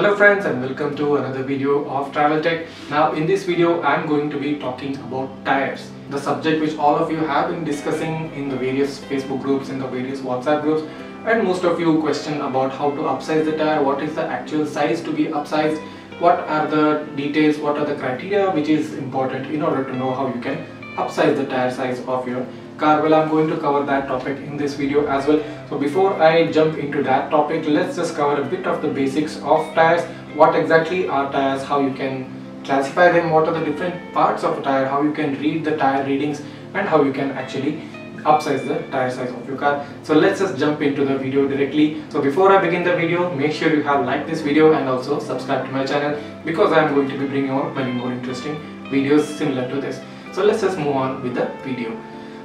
Hello friends and welcome to another video of Travel Tech. Now in this video I'm going to be talking about tires. The subject which all of you have been discussing in the various Facebook groups, in the various WhatsApp groups and most of you question about how to upsize the tire, what is the actual size to be upsized, what are the details, what are the criteria which is important in order to know how you can upsize the tire size of your car. Well, I'm going to cover that topic in this video as well. So before I jump into that topic, let's just cover a bit of the basics of tires. What exactly are tires, how you can classify them, what are the different parts of a tire, how you can read the tire readings and how you can actually upsize the tire size of your car. So let's just jump into the video directly. So before I begin the video, make sure you have liked this video and also subscribe to my channel because I am going to be bringing out many more interesting videos similar to this. So let's just move on with the video.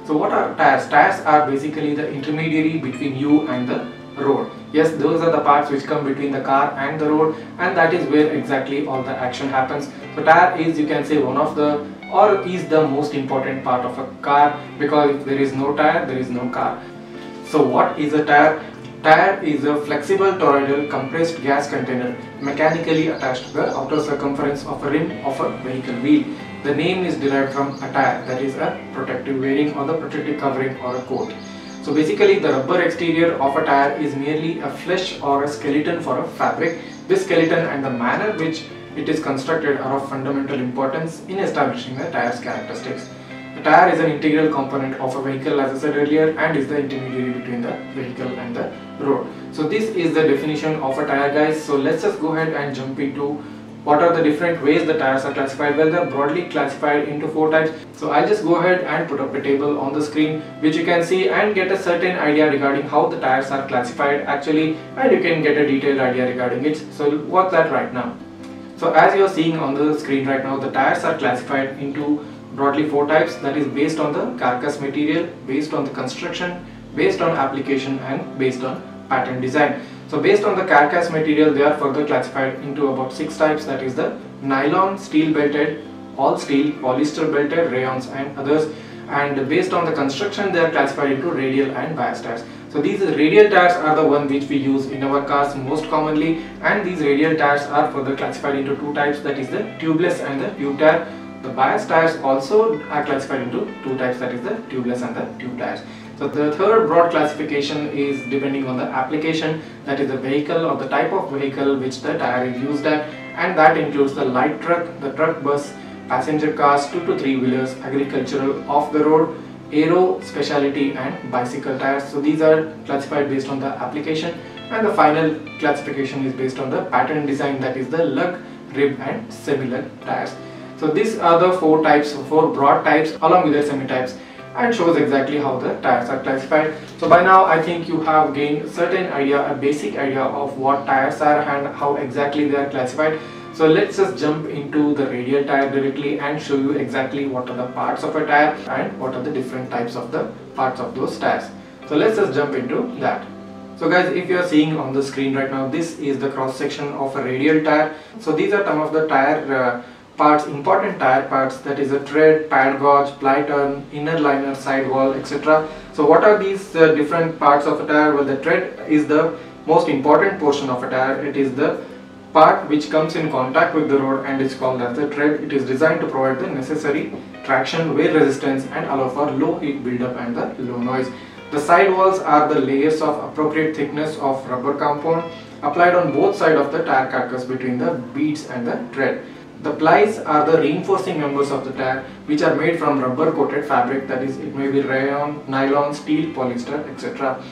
So what are tires? Tires are basically the intermediary between you and the road. Yes, those are the parts which come between the car and the road and that is where exactly all the action happens. So tire is you can say one of the or is the most important part of a car because if there is no tire, there is no car. So what is a tire? Tire is a flexible toroidal compressed gas container mechanically attached to the outer circumference of a rim of a vehicle wheel. The name is derived from a tire that is a protective wearing or the protective covering or a coat. So basically the rubber exterior of a tire is merely a flesh or a skeleton for a fabric. This skeleton and the manner which it is constructed are of fundamental importance in establishing the tire's characteristics. Tire is an integral component of a vehicle as I said earlier and is the intermediary between the vehicle and the road. So this is the definition of a tire guys. So let's just go ahead and jump into what are the different ways the tires are classified well they're broadly classified into four types so i'll just go ahead and put up a table on the screen which you can see and get a certain idea regarding how the tires are classified actually and you can get a detailed idea regarding it so watch that right now so as you're seeing on the screen right now the tires are classified into broadly four types that is based on the carcass material based on the construction based on application and based on pattern design so based on the carcass material, they are further classified into about six types that is the nylon, steel belted, all steel, polyester belted, rayons and others. And based on the construction, they are classified into radial and bias tires. So these radial tires are the one which we use in our cars most commonly and these radial tires are further classified into two types that is the tubeless and the tube tire. The bias tires also are classified into two types that is the tubeless and the tube tires. So the third broad classification is depending on the application that is the vehicle or the type of vehicle which the tire is used at and that includes the light truck, the truck bus, passenger cars, 2 to 3 wheelers, agricultural, off the road, aero, specialty and bicycle tires. So these are classified based on the application and the final classification is based on the pattern design that is the lug, rib and semi-lug tires. So these are the four types, four broad types along with their semi-types and shows exactly how the tires are classified. So by now I think you have gained certain idea, a basic idea of what tires are and how exactly they are classified. So let's just jump into the radial tire directly and show you exactly what are the parts of a tire and what are the different types of the parts of those tires. So let's just jump into that. So guys, if you are seeing on the screen right now, this is the cross section of a radial tire. So these are some of the tire uh, parts, important tire parts that is a tread, pad gauge, ply turn, inner liner, sidewall, etc. So what are these uh, different parts of a tire? Well, the tread is the most important portion of a tire. It is the part which comes in contact with the road and is called as the tread. It is designed to provide the necessary traction, wear resistance and allow for low heat buildup and the low noise. The sidewalls are the layers of appropriate thickness of rubber compound applied on both sides of the tire carcass between the beads and the tread. The plies are the reinforcing members of the tire which are made from rubber coated fabric that is it may be rayon, nylon, steel, polyester etc.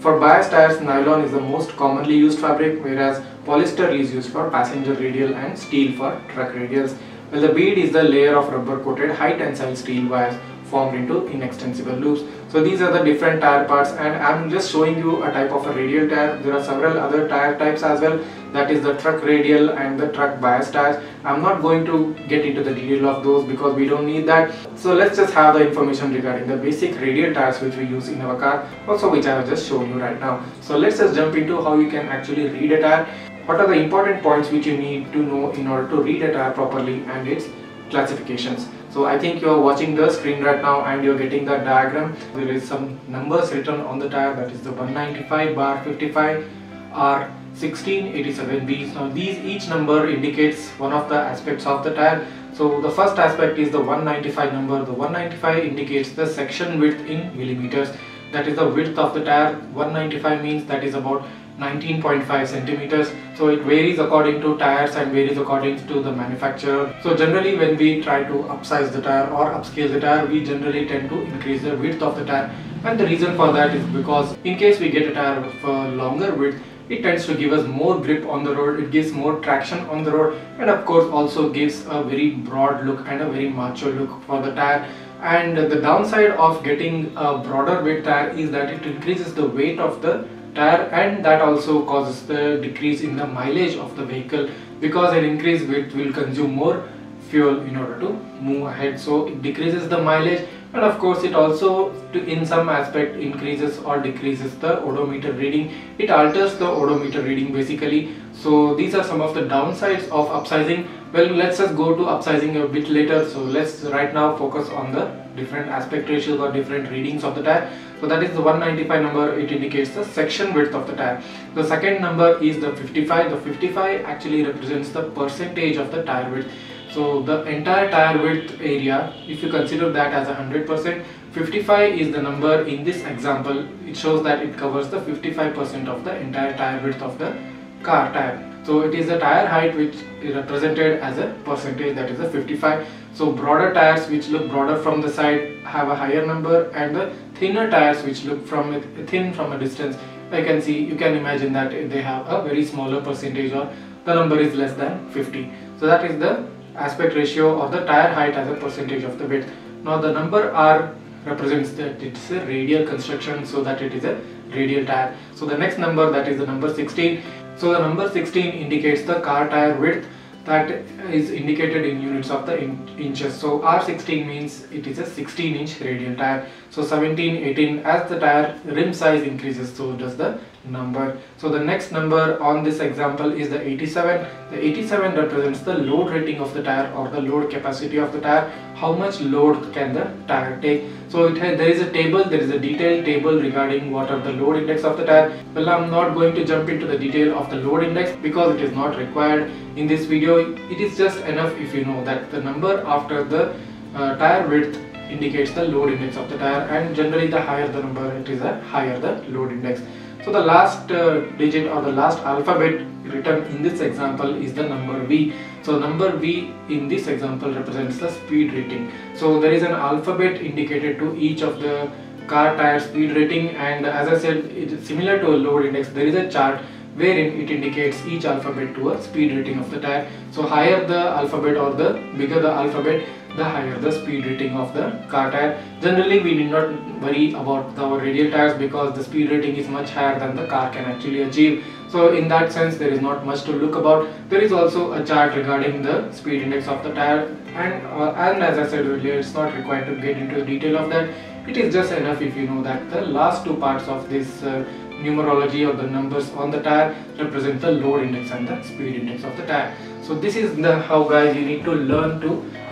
For bias tires nylon is the most commonly used fabric whereas polyester is used for passenger radial and steel for truck radials. Well the bead is the layer of rubber coated high tensile steel wires formed into inextensible loops. So these are the different tire parts and I'm just showing you a type of a radial tire. There are several other tire types as well that is the truck radial and the truck bias tires. I'm not going to get into the detail of those because we don't need that. So let's just have the information regarding the basic radial tires which we use in our car also which I have just shown you right now. So let's just jump into how you can actually read a tire. What are the important points which you need to know in order to read a tire properly and its classifications. So I think you're watching the screen right now and you're getting the diagram. There is some numbers written on the tire that is the 195 bar 55 R 1687B. Now these each number indicates one of the aspects of the tire. So the first aspect is the 195 number. The 195 indicates the section width in millimeters. That is the width of the tire. 195 means that is about 19.5 centimeters. So it varies according to tires and varies according to the manufacturer. So generally when we try to upsize the tire or upscale the tire we generally tend to increase the width of the tire. And the reason for that is because in case we get a tire of a longer width it tends to give us more grip on the road. It gives more traction on the road and of course also gives a very broad look and a very macho look for the tire. And the downside of getting a broader width tire is that it increases the weight of the tire and that also causes the decrease in the mileage of the vehicle because an increased weight will consume more fuel in order to move ahead. So it decreases the mileage and of course it also in some aspect increases or decreases the odometer reading it alters the odometer reading basically so these are some of the downsides of upsizing well let's just go to upsizing a bit later so let's right now focus on the different aspect ratios or different readings of the tire so that is the 195 number, it indicates the section width of the tire. The second number is the 55. The 55 actually represents the percentage of the tire width. So the entire tire width area, if you consider that as a 100%, 55 is the number in this example. It shows that it covers the 55% of the entire tire width of the car tire. So it is the tire height which is represented as a percentage that is a 55. So broader tires which look broader from the side have a higher number and the thinner tires which look from thin from a distance I can see you can imagine that they have a very smaller percentage or the number is less than 50. So that is the aspect ratio of the tire height as a percentage of the width. Now the number R represents that it's a radial construction so that it is a radial tire. So the next number that is the number 16 so the number 16 indicates the car tire width that is indicated in units of the in inches. So R16 means it is a 16 inch radial tire. So 17, 18 as the tire rim size increases so does the number. So the next number on this example is the 87. The 87 represents the load rating of the tire or the load capacity of the tire. How much load can the tire take? So has, there is a table, there is a detailed table regarding what are the load index of the tire. Well, I'm not going to jump into the detail of the load index because it is not required in this video. It is just enough if you know that the number after the uh, tire width indicates the load index of the tire and generally the higher the number it is the higher the load index. So the last uh, digit or the last alphabet written in this example is the number V. So number V in this example represents the speed rating. So there is an alphabet indicated to each of the car tire speed rating and as I said it is similar to a load index there is a chart wherein it indicates each alphabet to a speed rating of the tire. So higher the alphabet or the bigger the alphabet the higher the speed rating of the car tire. Generally we need not worry about the radial tires because the speed rating is much higher than the car can actually achieve. So in that sense there is not much to look about. There is also a chart regarding the speed index of the tire and, uh, and as I said earlier it's not required to get into the detail of that. It is just enough if you know that the last two parts of this uh, numerology or the numbers on the tire represent the load index and the speed index of the tire. So this is the how guys you need to learn to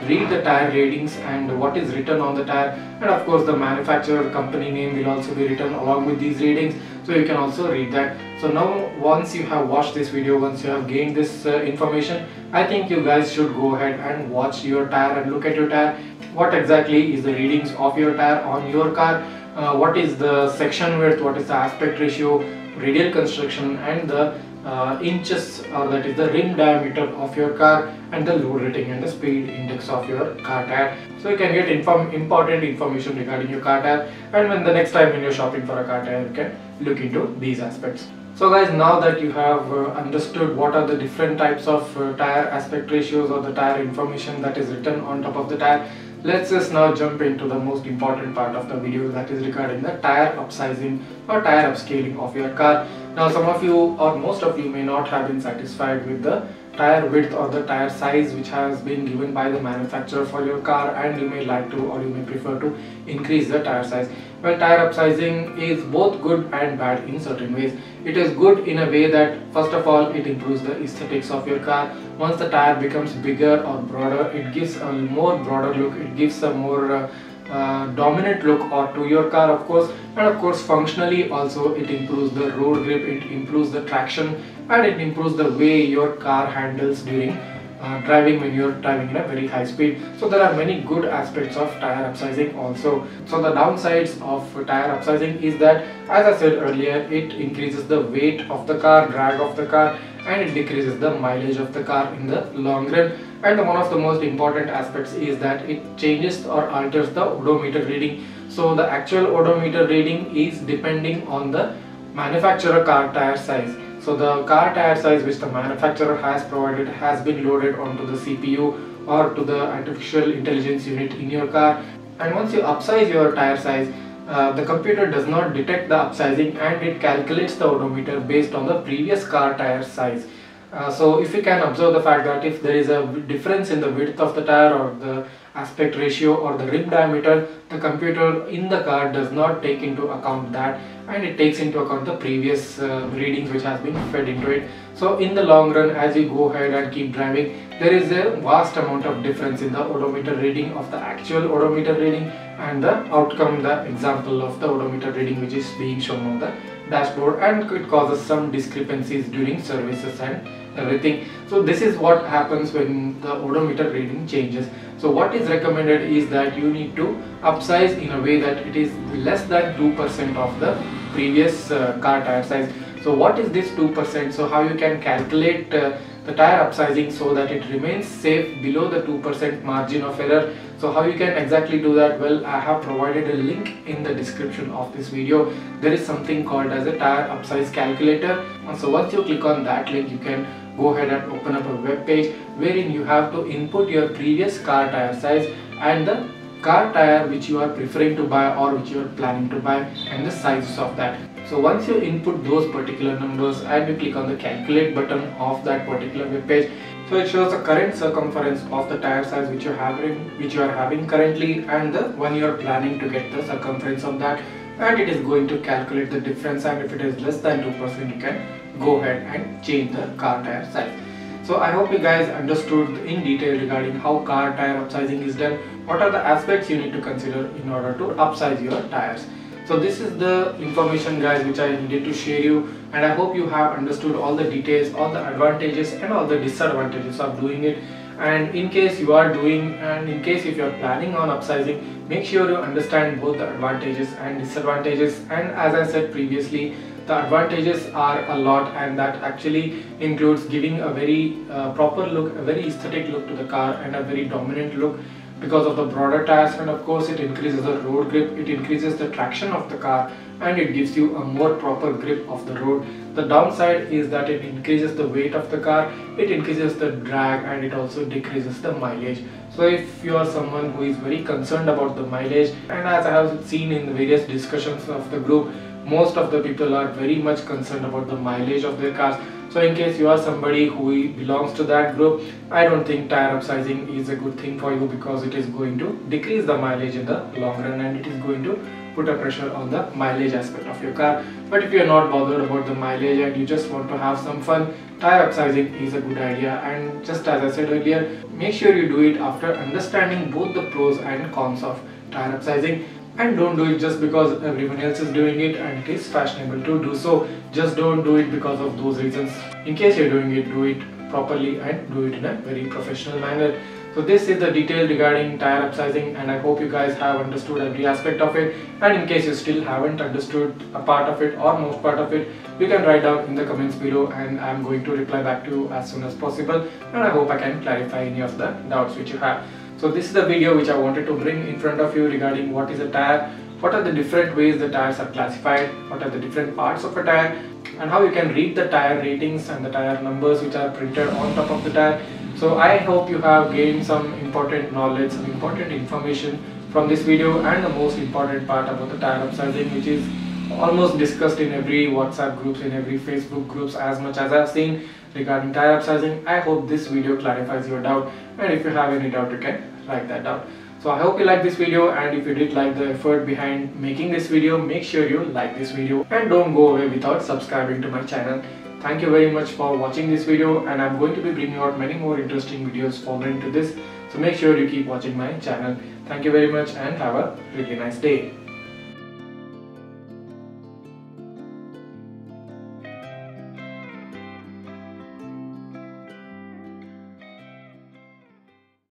read the tire ratings and what is written on the tire. And of course the manufacturer company name will also be written along with these readings so you can also read that. So now once you have watched this video once you have gained this uh, information I think you guys should go ahead and watch your tire and look at your tire. What exactly is the readings of your tire on your car? Uh, what is the section width? What is the aspect ratio? Radial construction and the uh, inches or that is the rim diameter of your car and the load rating and the speed index of your car tire. So you can get inform important information regarding your car tire. And when the next time when you're shopping for a car tire you can look into these aspects. So guys now that you have uh, understood what are the different types of uh, tire aspect ratios or the tire information that is written on top of the tire let's just now jump into the most important part of the video that is regarding the tire upsizing or tire upscaling of your car now some of you or most of you may not have been satisfied with the tire width or the tire size which has been given by the manufacturer for your car and you may like to or you may prefer to increase the tire size. Well tire upsizing is both good and bad in certain ways. It is good in a way that first of all it improves the aesthetics of your car. Once the tire becomes bigger or broader it gives a more broader look, it gives a more uh, uh, dominant look or to your car of course. And of course functionally also it improves the road grip. It improves the traction and it improves the way your car handles during uh, driving when you're driving in a very high speed. So there are many good aspects of tire upsizing also. So the downsides of tire upsizing is that as i said earlier it increases the weight of the car drag of the car and it decreases the mileage of the car in the long run. And one of the most important aspects is that it changes or alters the odometer reading. So the actual odometer reading is depending on the manufacturer car tire size so the car tire size which the manufacturer has provided has been loaded onto the CPU or to the artificial intelligence unit in your car and once you upsize your tire size uh, the computer does not detect the upsizing and it calculates the odometer based on the previous car tire size. Uh, so if you can observe the fact that if there is a difference in the width of the tire or the aspect ratio or the rim diameter, the computer in the car does not take into account that and it takes into account the previous uh, readings which has been fed into it. So in the long run as you go ahead and keep driving, there is a vast amount of difference in the odometer reading of the actual odometer reading and the outcome, the example of the odometer reading which is being shown on the dashboard and it causes some discrepancies during services and everything. So this is what happens when the odometer reading changes. So what is recommended is that you need to upsize in a way that it is less than 2% of the previous uh, car tire size. So what is this 2% so how you can calculate uh, the tire upsizing so that it remains safe below the 2% margin of error. So how you can exactly do that? Well I have provided a link in the description of this video. There is something called as a tire upsize calculator. So once you click on that link you can go ahead and open up a web page wherein you have to input your previous car tire size and the car tire which you are preferring to buy or which you are planning to buy and the sizes of that. So once you input those particular numbers and you click on the calculate button of that particular web page, so it shows the current circumference of the tire size which you have which you are having currently and the one you are planning to get the circumference of that and it is going to calculate the difference and if it is less than 2% you can go ahead and change the car tire size. So I hope you guys understood in detail regarding how car tire upsizing is done, what are the aspects you need to consider in order to upsize your tires. So this is the information guys which I needed to share you and I hope you have understood all the details, all the advantages and all the disadvantages of doing it. And in case you are doing and in case if you are planning on upsizing make sure you understand both the advantages and disadvantages. And as I said previously the advantages are a lot and that actually includes giving a very uh, proper look a very aesthetic look to the car and a very dominant look because of the broader tires and of course it increases the road grip it increases the traction of the car and it gives you a more proper grip of the road. The downside is that it increases the weight of the car it increases the drag and it also decreases the mileage so if you are someone who is very concerned about the mileage and as i have seen in the various discussions of the group most of the people are very much concerned about the mileage of their cars. So in case you are somebody who belongs to that group i don't think tire upsizing is a good thing for you because it is going to decrease the mileage in the long run and it is going to put a pressure on the mileage aspect of your car. But if you are not bothered about the mileage and you just want to have some fun tire upsizing is a good idea. And just as i said earlier make sure you do it after understanding both the pros and cons of tire upsizing and don't do it just because everyone else is doing it and it is fashionable to do so. Just don't do it because of those reasons. In case you're doing it do it properly and do it in a very professional manner so this is the detail regarding tire upsizing and I hope you guys have understood every aspect of it and in case you still haven't understood a part of it or most part of it you can write down in the comments below and I'm going to reply back to you as soon as possible and I hope I can clarify any of the doubts which you have. So this is the video which I wanted to bring in front of you regarding what is a tire, what are the different ways the tires are classified, what are the different parts of a tire and how you can read the tire ratings and the tire numbers which are printed on top of the tire. So I hope you have gained some important knowledge, some important information from this video and the most important part about the tire upsizing which is almost discussed in every WhatsApp groups, in every Facebook groups as much as I've seen regarding tire upsizing. I hope this video clarifies your doubt and if you have any doubt you can write that down. So I hope you like this video and if you did like the effort behind making this video, make sure you like this video and don't go away without subscribing to my channel. Thank you very much for watching this video and I'm going to be bringing out many more interesting videos following to this. So make sure you keep watching my channel. Thank you very much and have a really nice day.